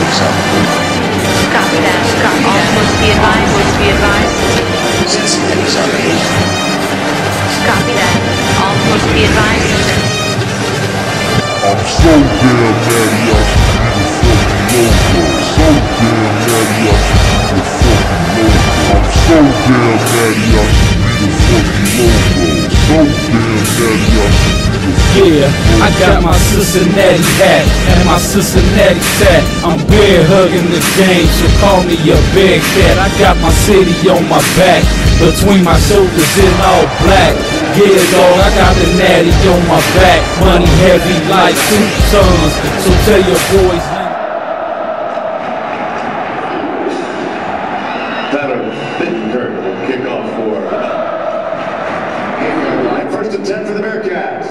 itself. Copy that. Copy All that. be advised. Voice be advised. Sensitivities are aged. Copy that. All voice be advised. I'm so damn mad you. should be the. So damn mad you. should. I'm so damn mad you. should yeah, I got my Cincinnati hat and my Cincinnati tat. I'm bear hugging the game, so call me a big cat. I got my city on my back, between my shoulders in all black. Yeah, dog, I got the natty on my back. Money heavy like two tons, so tell your boys. Will kick off for 10 for the Bearcats.